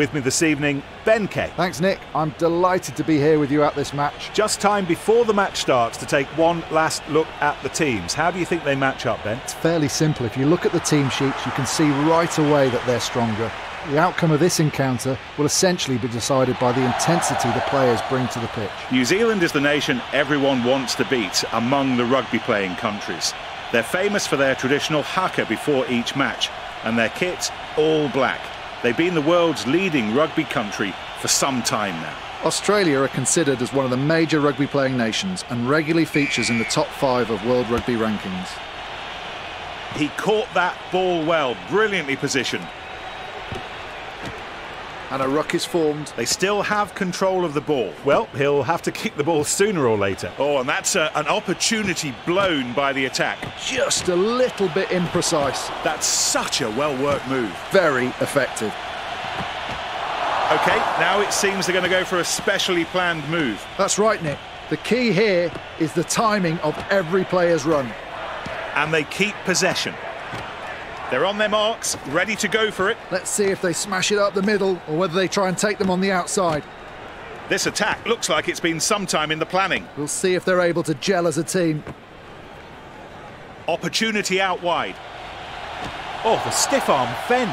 With me this evening, Ben Kay. Thanks, Nick. I'm delighted to be here with you at this match. Just time before the match starts to take one last look at the teams. How do you think they match up, Ben? It's fairly simple. If you look at the team sheets, you can see right away that they're stronger. The outcome of this encounter will essentially be decided by the intensity the players bring to the pitch. New Zealand is the nation everyone wants to beat among the rugby playing countries. They're famous for their traditional haka before each match and their kit all black. They've been the world's leading rugby country for some time now. Australia are considered as one of the major rugby playing nations and regularly features in the top five of world rugby rankings. He caught that ball well, brilliantly positioned and a ruck is formed. They still have control of the ball. Well, he'll have to kick the ball sooner or later. Oh, and that's a, an opportunity blown by the attack. Just a little bit imprecise. That's such a well-worked move. Very effective. OK, now it seems they're going to go for a specially planned move. That's right, Nick. The key here is the timing of every player's run. And they keep possession. They're on their marks, ready to go for it. Let's see if they smash it up the middle or whether they try and take them on the outside. This attack looks like it's been some time in the planning. We'll see if they're able to gel as a team. Opportunity out wide. Oh, the stiff arm fend.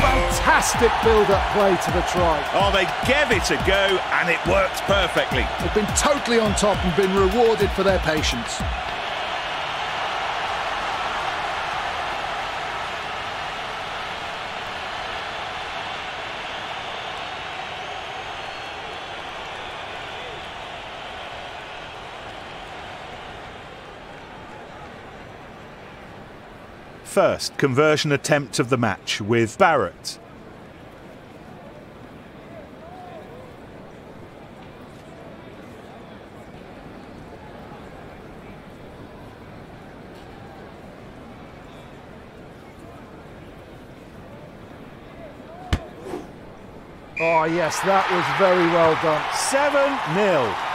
Fantastic build-up play to the try. Oh, they gave it a go and it worked perfectly. They've been totally on top and been rewarded for their patience. First conversion attempt of the match with Barrett. Oh yes, that was very well done. 7-0.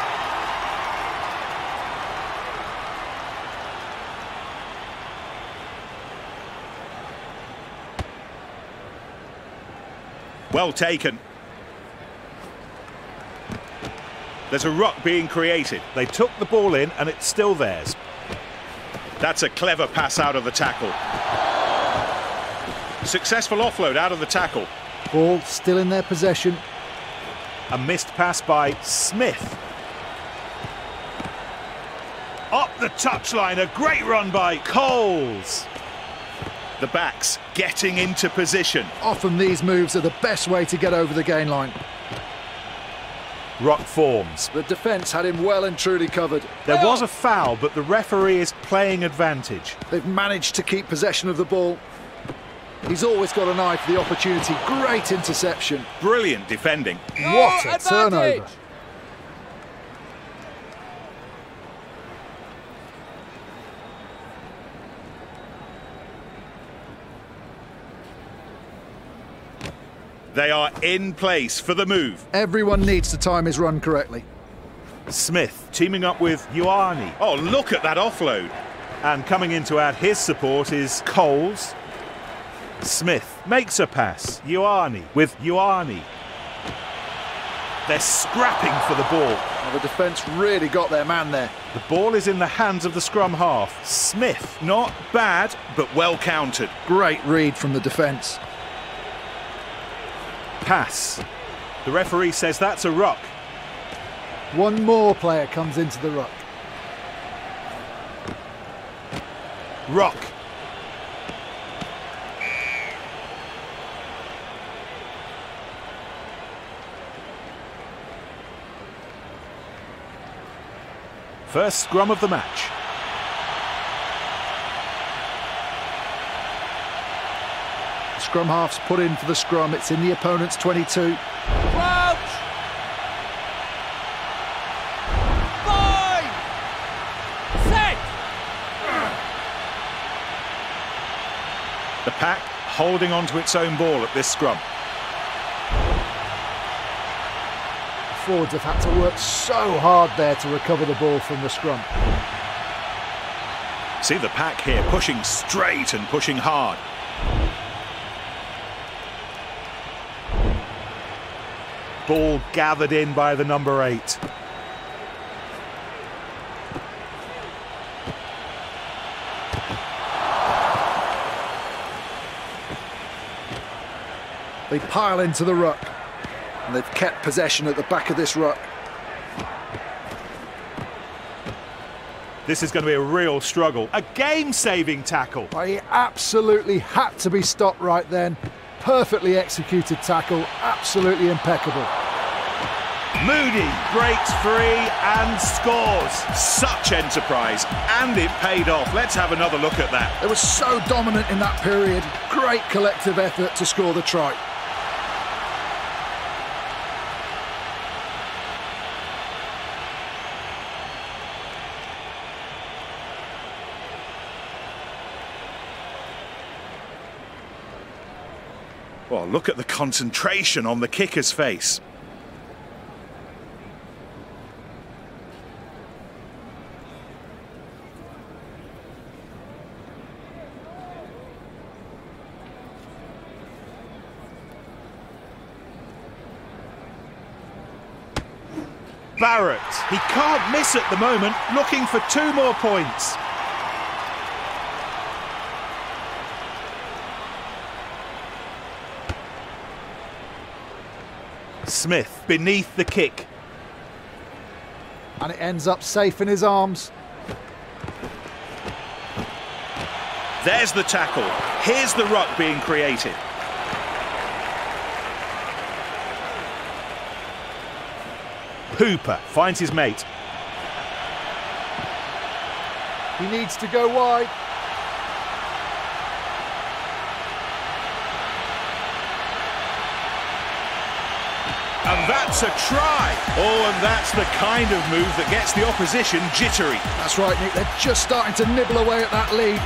Well taken. There's a ruck being created. They took the ball in and it's still theirs. That's a clever pass out of the tackle. Successful offload out of the tackle. Ball still in their possession. A missed pass by Smith. Up the touchline, a great run by Coles. The backs getting into position. Often these moves are the best way to get over the gain line. Ruck forms. The defence had him well and truly covered. There was a foul, but the referee is playing advantage. They've managed to keep possession of the ball. He's always got an eye for the opportunity. Great interception. Brilliant defending. What a oh, turnover. They are in place for the move. Everyone needs to time his run correctly. Smith teaming up with Ioane. Oh, look at that offload. And coming in to add his support is Coles. Smith makes a pass. Ioane with Ioane. They're scrapping for the ball. Well, the defence really got their man there. The ball is in the hands of the scrum half. Smith, not bad, but well countered. Great read from the defence pass. The referee says that's a ruck. One more player comes into the ruck. Ruck. First scrum of the match. Scrum half's put in for the scrum. It's in the opponent's 22. Crouch! Bind! Set! The pack holding on to its own ball at this scrum. The forwards have had to work so hard there to recover the ball from the scrum. See the pack here pushing straight and pushing hard. Ball gathered in by the number eight. They pile into the ruck. And they've kept possession at the back of this ruck. This is going to be a real struggle. A game-saving tackle. He absolutely had to be stopped right then. Perfectly executed tackle, absolutely impeccable. Moody breaks free and scores. Such enterprise, and it paid off. Let's have another look at that. They were so dominant in that period. Great collective effort to score the try. Look at the concentration on the kicker's face. Barrett, he can't miss at the moment, looking for two more points. Smith beneath the kick. And it ends up safe in his arms. There's the tackle. Here's the ruck being created. Hooper finds his mate. He needs to go wide. And that's a try. Oh, and that's the kind of move that gets the opposition jittery. That's right, Nick. They're just starting to nibble away at that lead.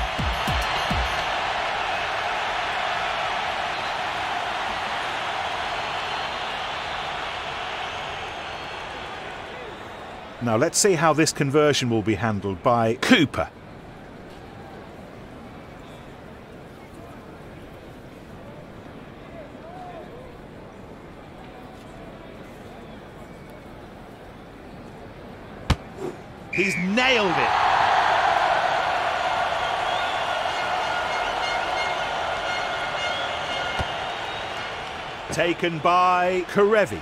Now let's see how this conversion will be handled by Cooper. He's nailed it. Taken by Kerevi.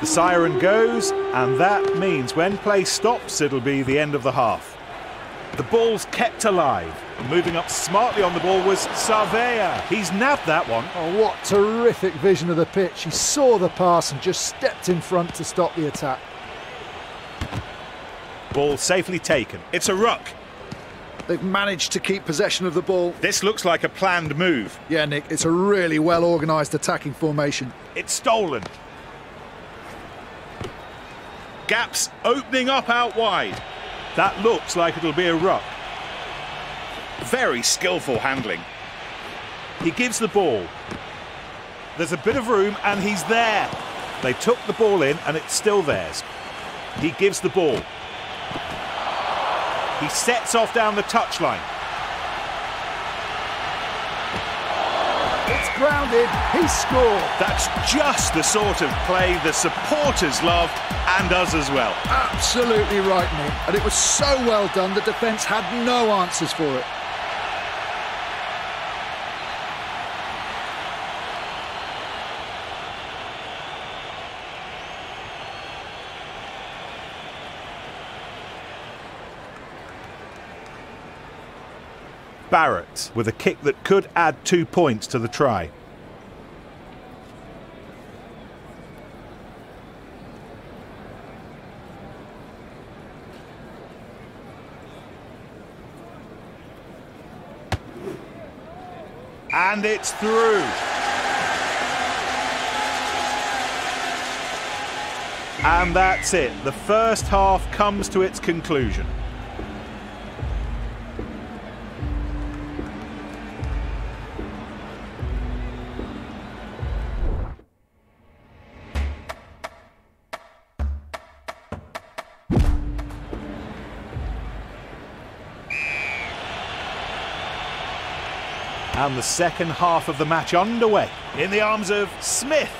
The siren goes, and that means when play stops, it'll be the end of the half. The ball's kept alive. Moving up smartly on the ball was Savea. He's nabbed that one. Oh, what terrific vision of the pitch. He saw the pass and just stepped in front to stop the attack. Ball safely taken. It's a ruck. They've managed to keep possession of the ball. This looks like a planned move. Yeah, Nick, it's a really well organised attacking formation. It's stolen. Gaps opening up out wide. That looks like it'll be a ruck. Very skillful handling. He gives the ball. There's a bit of room and he's there. They took the ball in and it's still theirs. He gives the ball. He sets off down the touchline. It's grounded. He scored. That's just the sort of play the supporters love and us as well. Absolutely right, Nick. And it was so well done, the defence had no answers for it. Barrett with a kick that could add two points to the try. And it's through. And that's it. The first half comes to its conclusion. And the second half of the match underway in the arms of Smith.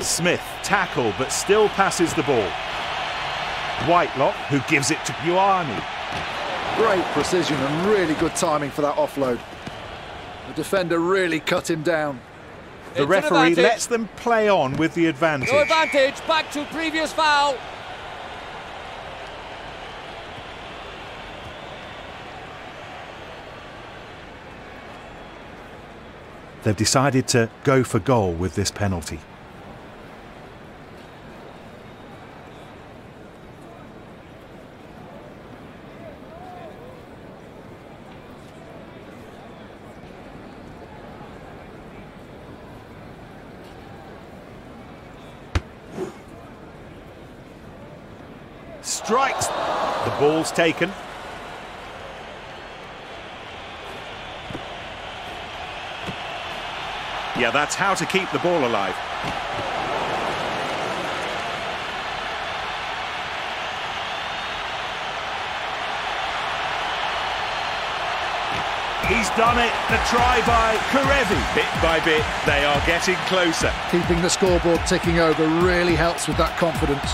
Smith, tackle, but still passes the ball. Whitelock, who gives it to Ioane. Great precision and really good timing for that offload. The defender really cut him down. The It's referee lets them play on with the advantage. No advantage. Back to previous foul. They've decided to go for goal with this penalty. Strikes. The ball's taken. Yeah, that's how to keep the ball alive. He's done it. The try by Kerevi. Bit by bit, they are getting closer. Keeping the scoreboard ticking over really helps with that confidence.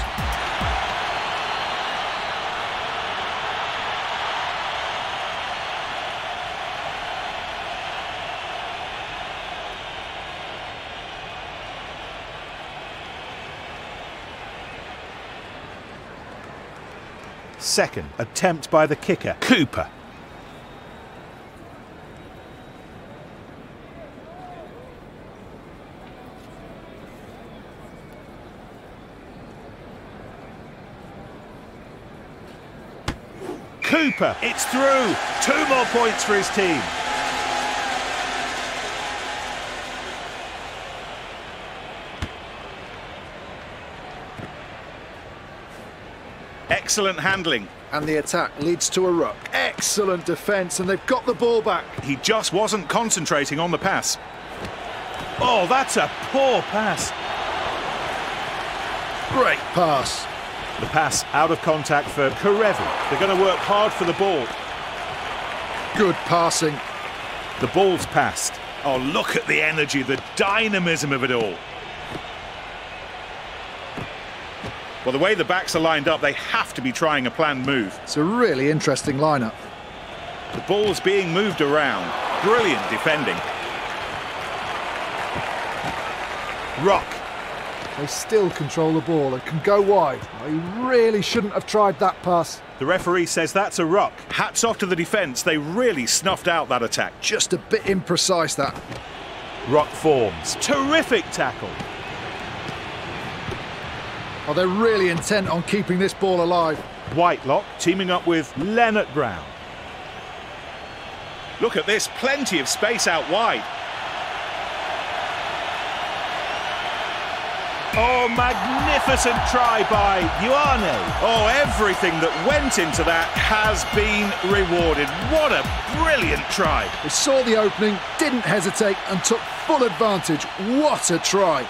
Second attempt by the kicker, Cooper. Cooper, it's through. Two more points for his team. Excellent handling. And the attack leads to a ruck. Excellent defence, and they've got the ball back. He just wasn't concentrating on the pass. Oh, that's a poor pass. Great pass. The pass out of contact for Kerevi. They're going to work hard for the ball. Good passing. The ball's passed. Oh, look at the energy, the dynamism of it all. Well, the way the backs are lined up, they have to be trying a planned move. It's a really interesting lineup. The ball's being moved around. Brilliant defending. Ruck. They still control the ball and can go wide. He really shouldn't have tried that pass. The referee says that's a ruck. Hats off to the defence. They really snuffed out that attack. Just a bit imprecise, that. Ruck forms. Terrific tackle. Oh, they're really intent on keeping this ball alive. Whitelock teaming up with Lienert-Brown. Look at this, plenty of space out wide. Oh, magnificent try by Ioane. Oh, everything that went into that has been rewarded. What a brilliant try. They saw the opening, didn't hesitate, and took full advantage. What a try!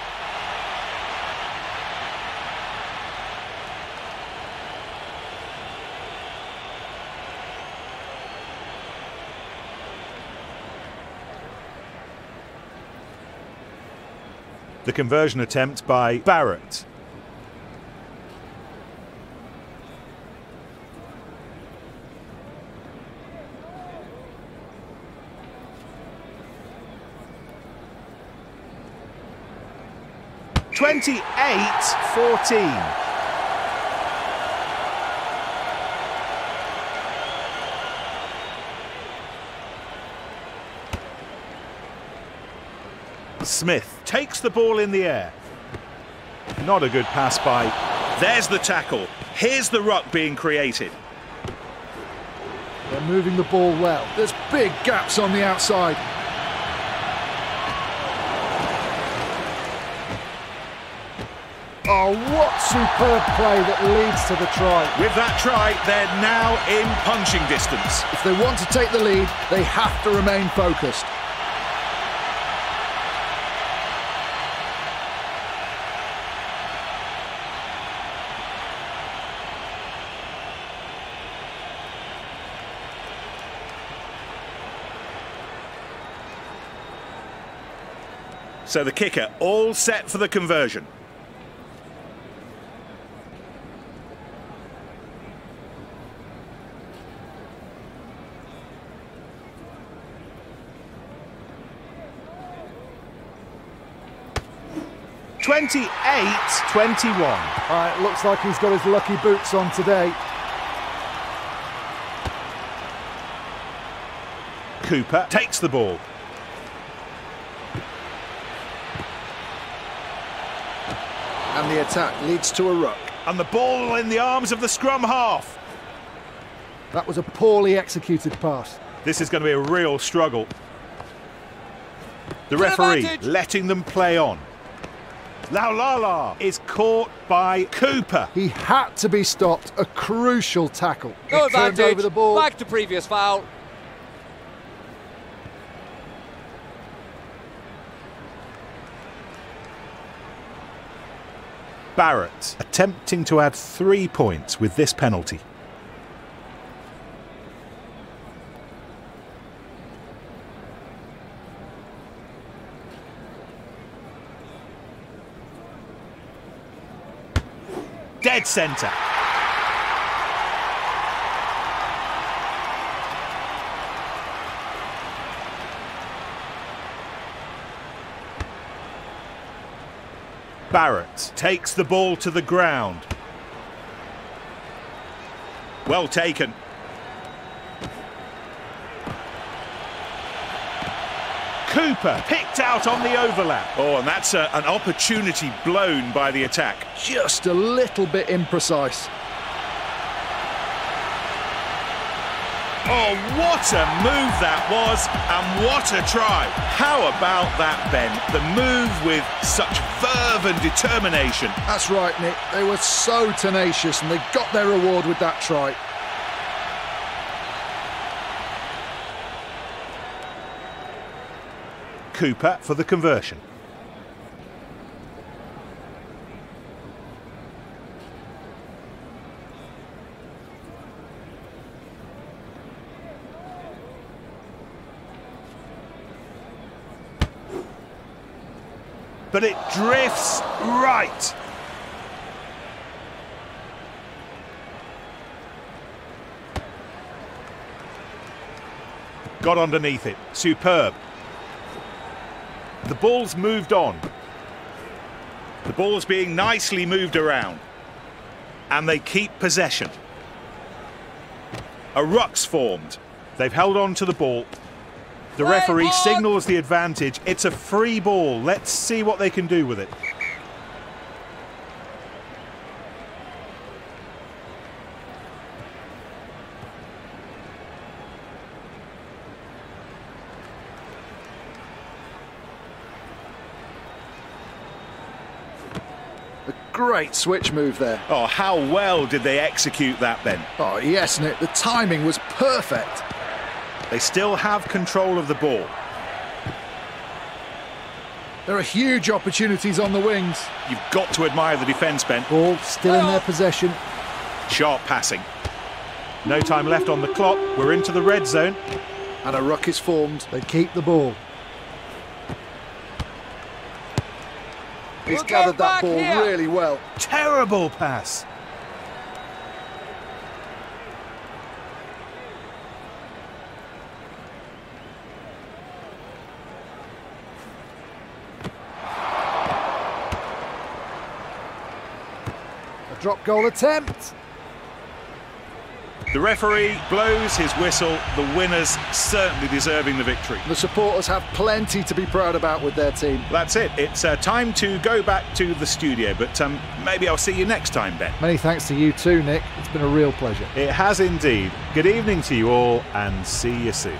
The conversion attempt by Barrett. Twenty-eight fourteen. Smith takes the ball in the air. Not a good pass by. There's the tackle. Here's the ruck being created. They're moving the ball well. There's big gaps on the outside. Oh, what superb play that leads to the try. With that try, they're now in punching distance. If they want to take the lead, they have to remain focused. So the kicker all set for the conversion. Twenty-eight, twenty-one. All right, looks like he's got his lucky boots on today. Cooper takes the ball. And the attack leads to a ruck. And the ball in the arms of the scrum half. That was a poorly executed pass. This is going to be a real struggle. The referee letting them play on. Laulala is caught by Cooper. He had to be stopped. A crucial tackle. No turned advantage. over the ball. Back to previous foul. Barrett attempting to add three points with this penalty. Dead centre. Barrett takes the ball to the ground. Well taken. Cooper picked out on the overlap. Oh, and that's a, an opportunity blown by the attack. Just a little bit imprecise. Oh, what a move that was, and what a try. How about that, Ben? The move with such verve and determination. That's right, Nick. They were so tenacious and they got their reward with that try. Cooper for the conversion. But it drifts right. Got underneath it. Superb. The ball's moved on. The ball's being nicely moved around. And they keep possession. A ruck's formed. They've held on to the ball. The Play referee ball. signals the advantage. It's a free ball. Let's see what they can do with it. A great switch move there. Oh, how well did they execute that, then? Oh, yes, Nick. The timing was perfect. They still have control of the ball. There are huge opportunities on the wings. You've got to admire the defence, Ben. Ball still in their oh. possession. Sharp passing. No time left on the clock. We're into the red zone. And a ruck is formed. They keep the ball. He's We'll gathered that ball here. really well. Terrible pass. Drop goal attempt. The referee blows his whistle. The winners certainly deserving the victory. The supporters have plenty to be proud about with their team. That's it. It's uh, time to go back to the studio, but um, maybe I'll see you next time, Ben. Many thanks to you too, Nick. It's been a real pleasure. It has indeed. Good evening to you all, and see you soon.